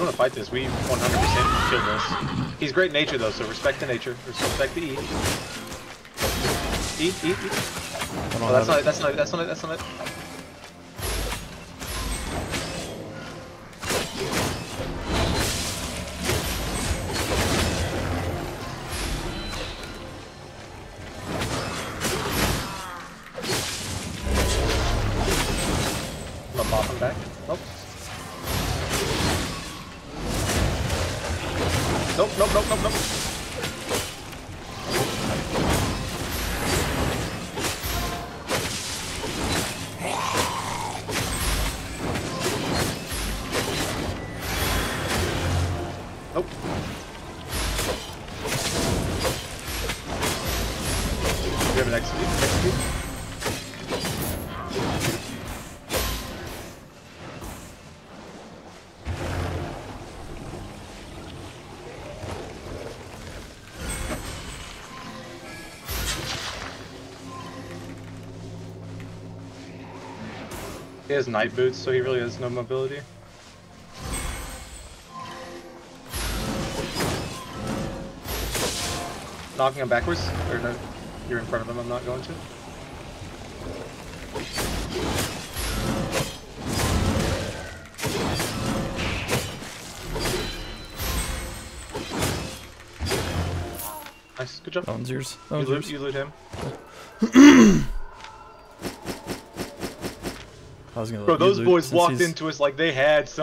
want to fight this, we 100% kill this. He's great nature though, so respect the nature. Respect the E. Eat, eat, eat. Oh, that's not it. it, that's not it, that's not it, that's not it. I'm gonna pop him back. Nope. Nope, nope, nope, nope, nope. Nope. We have an execute. Execute. He has night boots, so he really has no mobility. Knocking him backwards? Or no, you're in front of him, I'm not going to. Nice, good job. That one's yours. That You one's loot, yours. you loot him. I was gonna Bro, those boys walked he's- into us like they had some.